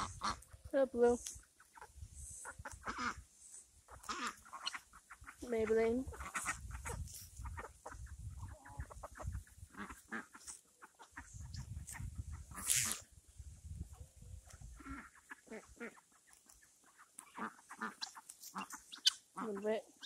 Anarchist. Hello, Blue. Maybelline. A little bit.